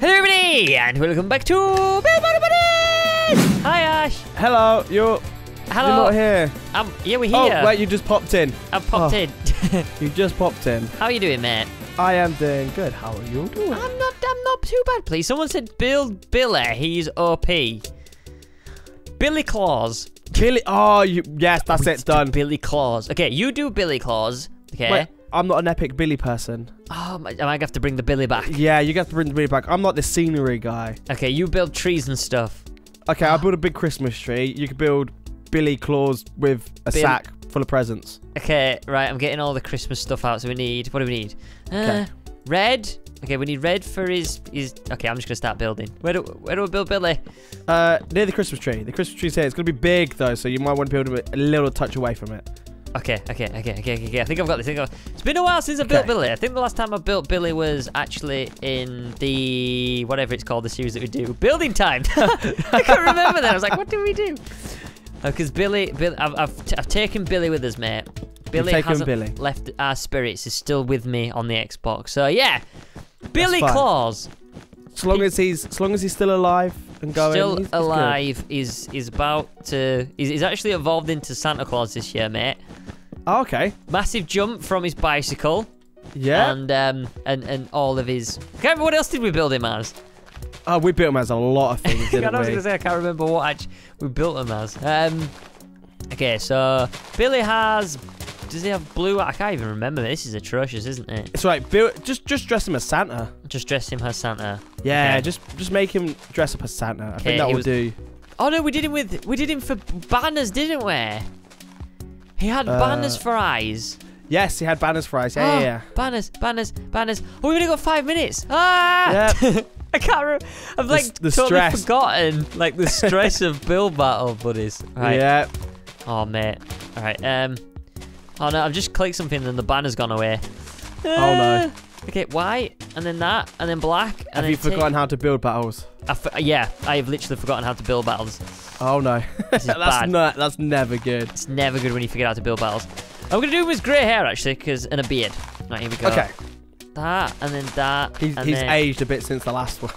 Hello, everybody, and welcome back to Bill Bunny Bunnies! Hi, Ash. Hello, you're Hello. you're not here. Um, yeah, we're here. Oh, here. wait, you just popped in. I've popped Oh. in. You just popped in. How are you doing, mate? I am doing good. How are you doing? I'm not. I'm not too bad, please. Someone said build Billy. He's OP. Billy Claus. Billy. Oh, you. Yes, that's it. Done. Billy Claus. Okay, you do Billy Claus. Okay. Wait, I'm not an epic Billy person. Oh, am I gonna have to bring the Billy back? Yeah, you got to bring the Billy back. I'm not the scenery guy. Okay, you build trees and stuff. Okay, I'll build a big Christmas tree. You could build Billy Claus with a Bill- sack full of presents. Okay, right. I'm getting all the Christmas stuff out. So we need. What do we need? Uh, Okay. Red. Okay, we need red for his his. Okay, I'm just gonna start building. Where do where do we build Billy? Uh, near the Christmas tree. The Christmas tree's here. It's gonna be big though, so you might want to build it a little touch away from it. Okay, okay, okay, okay, okay, okay. I think I've got this. I think I've... It's been a while since I built Billy. I think the last time I built Billy was actually in the whatever it's called, the series that we do, Building Time. I can't remember that. I was like, what did we do? Because Billy, Billy, I've, I've, t- I've taken Billy with us, mate. Billy hasn't Billy. left our spirits. Is still with me on the Xbox. So yeah, Billy. Claus, As long as he's, as long as he's still alive and going. still he's- he's good. alive, is is about to. He's, he's actually evolved into Santa Claus this year, mate. Oh, okay. Massive jump from his bicycle. Yeah. and um and and all of his. Okay, what else did we build him as? oh, we built him as a lot of things, I didn't I was gonna say I can't remember what actually we built him as. Um, okay, so Billy has. Does he have blue? I can't even remember. This is atrocious, isn't it? It's right. Build, just just dress him as Santa. Just dress him as Santa. Yeah, Okay. just just make him dress up as Santa. I Okay, think that will was- do. Oh no, we did him with we did him for banners, didn't we? He had Uh, banners for eyes. Yes, he had banners for eyes. Yeah, Oh, yeah, yeah. Banners, banners, banners. Oh, we've only got five minutes. Ah! I can't remember. I've like s- the totally stress. forgotten like the stress of Build Battle, buddies. Right. Yeah. Oh mate. All right. Um. Oh no, I've just clicked something and then the banner's gone away. Oh, no. Ah. Okay, white and then that and then black and Have then you forgotten how to build battles? I f- yeah, I have literally forgotten how to build battles. Oh no, that's bad. not. That's never good. It's never good when you forget how to build battles. I'm gonna do him with grey hair actually, cause and a beard. Right, here we go. Okay, That and then that. he's, he's then, aged a bit since the last one.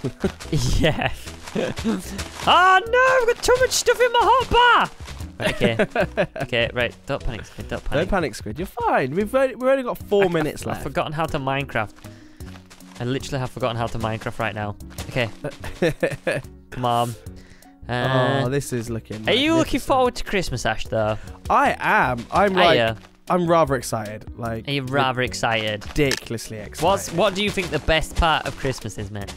Yeah. oh no, I've got too much stuff in my hot bar. Right, okay. okay, right. Don't panic, Squid, don't panic. Don't panic. Squid. You're fine. We've only, we've only got four minutes left. I've forgotten how to Minecraft. I literally have forgotten how to Minecraft right now. Okay, come on. Uh, oh, this is looking. are you looking forward to Christmas, Ash? Though, I am. I'm like. I'm rather excited. Like Are you rather excited? ridiculously excited. What's what do you think the best part of Christmas is, mate?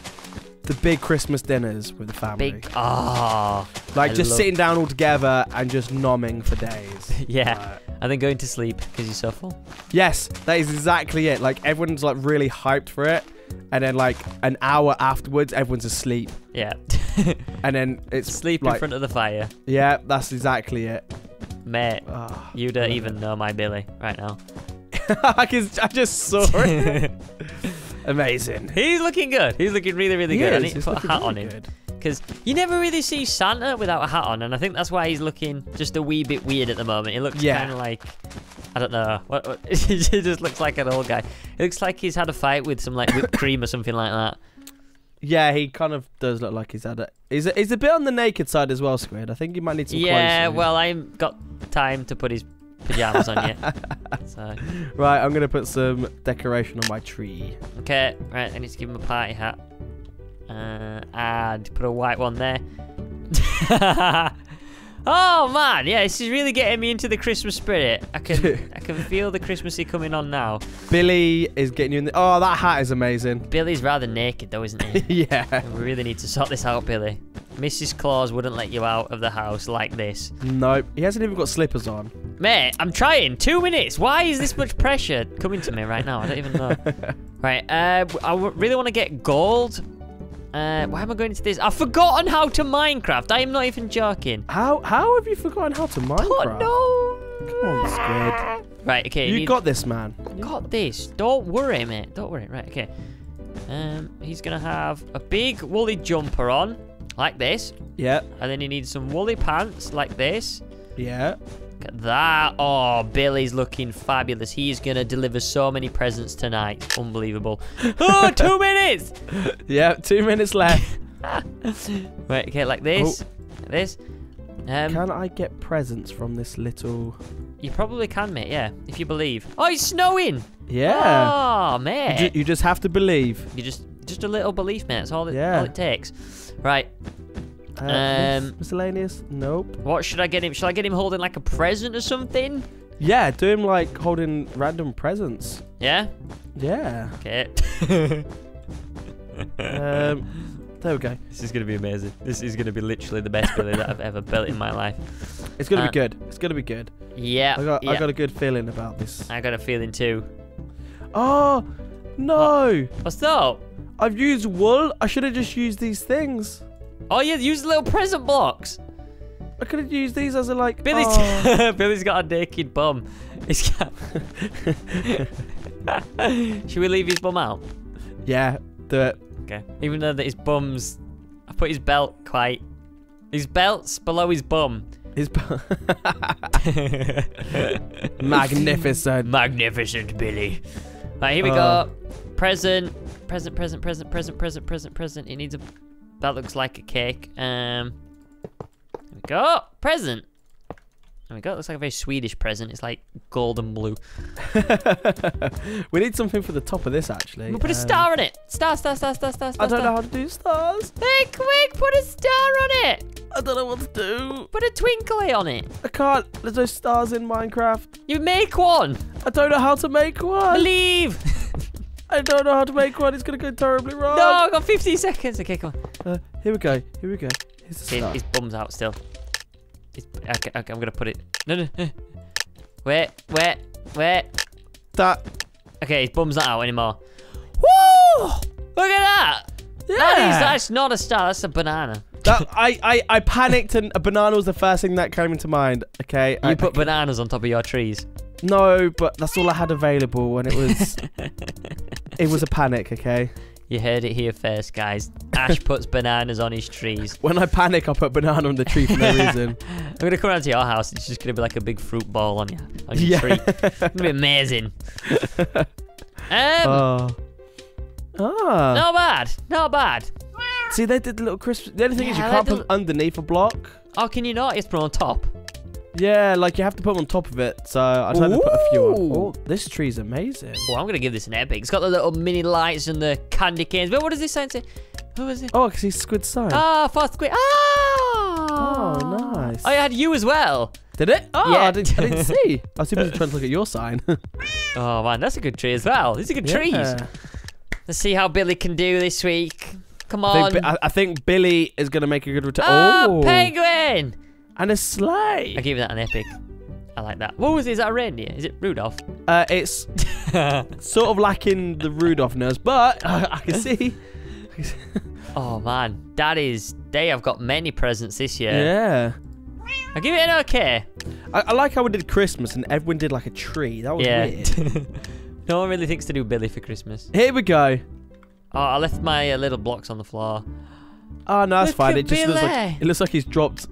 The big Christmas dinners with the family? Big. Oh, like I just love- sitting down all together and just nomming for days. yeah. Uh, And then going to sleep because you're so full. Yes, that is exactly it. Like everyone's like really hyped for it, and then like an hour afterwards, everyone's asleep, Yeah. and then it's sleep in front of the fire, yeah, that's exactly it. mate. Ah, You don't even know my Billy right now. I just saw it. Amazing. He's looking good. He's looking really, really He good. I is, need to put a hat really on him good. because you never really see Santa without a hat on, and I think that's why he's looking just a wee bit weird at the moment. He looks Yeah. kind of like I don't know. What, what he just looks like an old guy. It looks like he's had a fight with some like whipped cream or something like that. Yeah, he kind of does look like he's had it. He's a, he's a bit on the naked side as well, Squid. I think he might need some yeah, well, I've got time to put his pajamas on yet. So right, I'm gonna put some decoration on my tree. okay, right. I need to give him a party hat. Uh, and put a white one there. oh man, yeah, this is really getting me into the Christmas spirit. I can I can feel the Christmassy coming on now. Billy is getting you in the. Oh, that hat is amazing. Billy's rather naked though, isn't he? yeah. we really need to sort this out, Billy. Mrs. Claus wouldn't let you out of the house like this. Nope. He hasn't even got slippers on. Mate, I'm trying. Two minutes. Why is this much pressure coming to me right now? I don't even know. right, uh, I really want to get gold. Uh, why am I going into this? I've forgotten how to Minecraft. I am not even joking. How how have you forgotten how to Minecraft? Oh, no. Come on, Squid. Right, okay. You need- got this, man. got this. Don't worry, mate. Don't worry. Right, okay. Um, he's gonna have a big woolly jumper on, like this, Yeah. and then you need some woolly pants, like this. Yeah. Look at that. Oh, Billy's looking fabulous. He's going to deliver so many presents tonight. Unbelievable. Oh, two minutes. Yeah, two minutes left. Wait, okay, like this. Like this. Um, Can I get presents from this little? you probably can, mate, yeah, if you believe. Oh, it's snowing. Yeah. Oh, You, mate. ju- you just have to believe. You just just a little belief, mate. That's all it, Yeah. all it takes. Right. Uh, Um, miscellaneous? Nope. What should I get him? Should I get him holding like a present or something? Yeah, do him like holding random presents. Yeah. Yeah. Okay. Um, there we go. this is gonna be amazing. This is gonna be literally the best Billy that I've ever built in my life. It's gonna Uh, be good. It's gonna be good. Yeah. I got yeah. I got a good feeling about this. I got a feeling too. Oh no! What's up? I've used wool. I should have just used these things. Oh yeah, use the little present blocks. I could have used these as a like. Billy's oh. Billy's got a naked bum. He's got. Should we leave his bum out? yeah, do it. Okay. Even though that his bum's, I put his belt quite. His belt's below his bum. His bum. magnificent. Magnificent Billy. Right, here we Uh. go. Present, present, present, present, present, present, present, present. It needs a. That looks like a cake. Um. There we go. Present. There we go. It looks like a very Swedish present. It's like gold and blue. we need something for the top of this actually. We'll put a Um, star on it. Star, star, star, star, star, star. I don't know how to do stars. Hey, quick! Put a star on it. I don't know what to do. Put a twinkly on it. I can't. There's no stars in Minecraft. You make one. I don't know how to make one. Believe. I don't know how to make one. It's gonna go terribly wrong. no, I've got 15 seconds. Okay, come on. Uh, here we go. Here we go. Here's the Okay, his bum's out still. His, okay, okay, I'm gonna put it. No, no. no. Wait, wait, wait. That. Okay, his bum's not out anymore. Woo! Look at that. Yeah. That is, that's not a star. That's a banana. that I, I, I panicked and a banana was the first thing that came into mind. Okay. You I, put bananas on top of your trees. No, but that's all I had available, and it was it was a panic. Okay. You heard it here first, guys. Ash puts bananas on his trees. When I panic, I put banana on the tree for no reason. I'm gonna come around to your house. It's just gonna be like a big fruit ball on your on your Yeah. tree. It's gonna be amazing. Um, oh. Ah. not bad, not bad. See, they did the little Christmas. The only thing is, you can't put them underneath a block. Oh, can you not? It's put on top. Yeah, like you have to put them on top of it. So I tried to put a few on. Oh, this tree's amazing. Well, I'm gonna give this an epic. It's got the little mini lights and the candy canes. But what does this sign say? Who is it? Oh, because he's squid sign. Ah, fast squid. Ah! Oh, nice. I had you as well. Did it? Oh, Yeah. I, didn't, I didn't see. I was too busy trying to look at your sign. Oh man, that's a good tree as well. These are good trees. Let's see how Billy can do this week. Come I on. think, I, I think Billy is going to make a good return. Ah, oh, penguin! And a sleigh. I give that an epic. I like that. What was it? Is that a reindeer? Is it Rudolph? Uh, it's sort of lacking the Rudolphness, but I can see. oh man, that is. They have got many presents this year. Yeah. I give it an okay. I, I like how we did Christmas and everyone did like a tree. That was Yeah. weird. no one really thinks to do Billy for Christmas. Here we go. Oh, I left my uh, little blocks on the floor. Oh no, that's Look fine. It just looks like it looks like he's dropped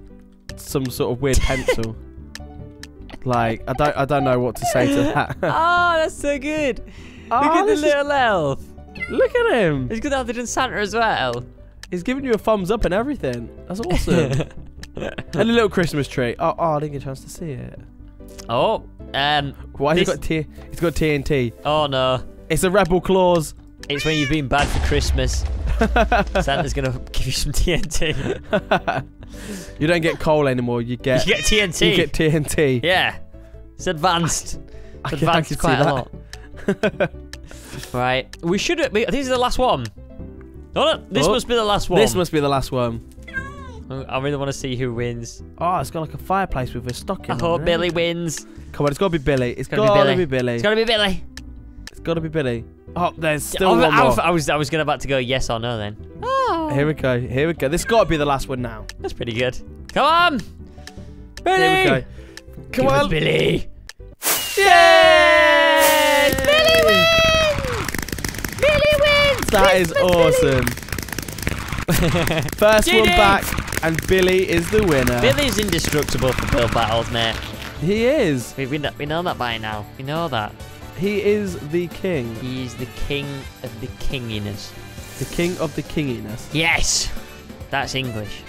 some sort of weird pencil. like I don't I don't know what to say to that. oh, that's so good. Oh, Look at the this is- little elf. Look at him. He's good at than Santa as well. He's giving you a thumbs up and everything. That's awesome. and a little Christmas tree. Oh, oh, I didn't get a chance to see it. oh, um, Why has he This- got T? He's got TNT. oh no. It's a rebel Claus. It's when you've been bad for Christmas. Santa's gonna give you some TNT. you don't get coal anymore. You get You get TNT. you get TNT. yeah. It's advanced. I It's can- I advanced can quite a that. lot. right. We should. This is the last one. No, no. This Oh, must be the last one. This must be the last one. Oh, I really want to see who wins. Oh, it's got like a fireplace with a stocking. I hope. Billy wins. Come on, it's got to be Billy. It's gotta got be to Billy. be Billy. It's gotta be Billy. It's got to be Billy. Oh, there's still I, one I, more. I was I was gonna about to go yes or no then. Oh, Here we go. Here we go. This got to be the last one now. that's pretty good. Come on, Billy. Here we go. Come Give on. Billy. Yay! Billy wins. Billy wins. That is awesome. First one GG. back, and Billy is the winner. Billy's indestructible for Build battles, mate. He is. We, we, know, we know that by now. We know that. He is the king. He's the king of the kinginess. The king of the kinginess. Yes! That's English.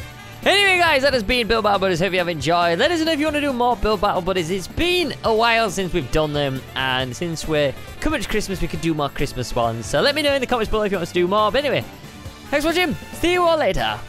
Anyway, guys, that has been Build Battle Buddies. Hope you have enjoyed. Let us know if you want to do more Build Battle Buddies. It's been a while since we've done them, and since we're coming to Christmas, we could do more Christmas ones. So let me know in the comments below if you want us to do more. But anyway, thanks for watching. See you all later.